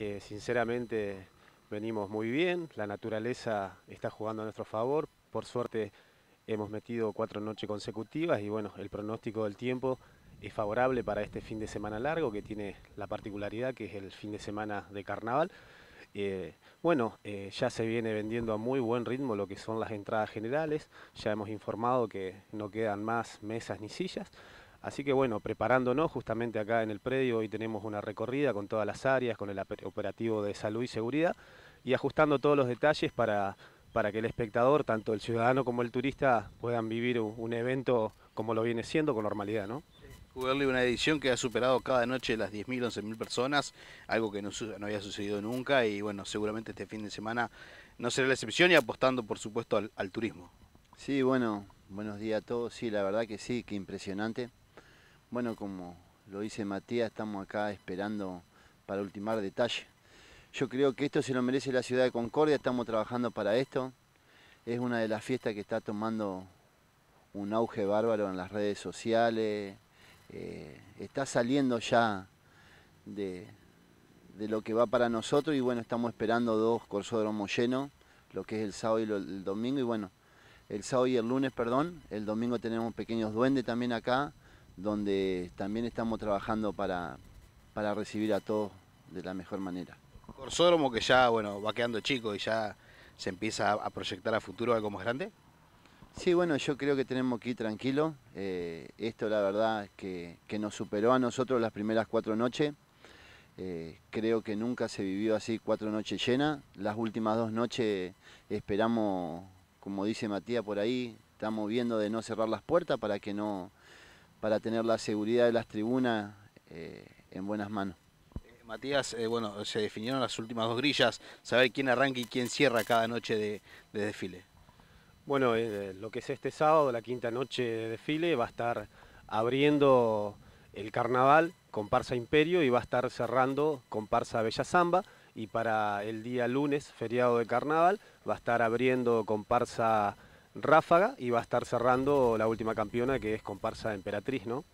Eh, sinceramente venimos muy bien, la naturaleza está jugando a nuestro favor, por suerte hemos metido cuatro noches consecutivas y bueno, el pronóstico del tiempo es favorable para este fin de semana largo que tiene la particularidad que es el fin de semana de carnaval. Eh, bueno, eh, ya se viene vendiendo a muy buen ritmo lo que son las entradas generales, ya hemos informado que no quedan más mesas ni sillas, Así que bueno, preparándonos justamente acá en el predio, hoy tenemos una recorrida con todas las áreas, con el operativo de salud y seguridad y ajustando todos los detalles para, para que el espectador, tanto el ciudadano como el turista, puedan vivir un, evento como lo viene siendo con normalidad, ¿no? Jugarle una edición que ha superado cada noche las 10.000, 11.000 personas, algo que no, había sucedido nunca y bueno, seguramente este fin de semana no será la excepción y apostando por supuesto al, al turismo. Sí, bueno, buenos días a todos, sí, la verdad que sí, que impresionante. Bueno, como lo dice Matías, estamos acá esperando para ultimar detalle. Yo creo que esto se lo merece la ciudad de Concordia, estamos trabajando para esto. Es una de las fiestas que está tomando un auge bárbaro en las redes sociales. Eh, está saliendo ya de, lo que va para nosotros y bueno, estamos esperando dos corsódromos llenos, lo que es el sábado y el domingo. Y bueno, el sábado y el lunes, perdón. El domingo tenemos pequeños duendes también acá donde también estamos trabajando para, para recibir a todos de la mejor manera. Corsódromo que ya bueno va quedando chico y ya se empieza a proyectar a futuro algo más grande. Sí, bueno, yo creo que tenemos que ir tranquilos. Eh, esto la verdad que, que, nos superó a nosotros las primeras cuatro noches. Eh, creo que nunca se vivió así cuatro noches llenas. Las últimas dos noches esperamos, como dice Matías por ahí, estamos viendo de no cerrar las puertas para que no, para tener la seguridad de las tribunas eh, en buenas manos. Eh, Matías, eh, bueno, se definieron las últimas dos grillas, saber quién arranca y quién cierra cada noche de, desfile. Bueno, lo que es este sábado, la quinta noche de desfile, va a estar abriendo el carnaval comparsa Imperio y va a estar cerrando comparsa Bella Zamba y para el día lunes, feriado de carnaval, va a estar abriendo comparsa Ráfaga y va a estar cerrando la última campeona que es comparsa Emperatriz, ¿no?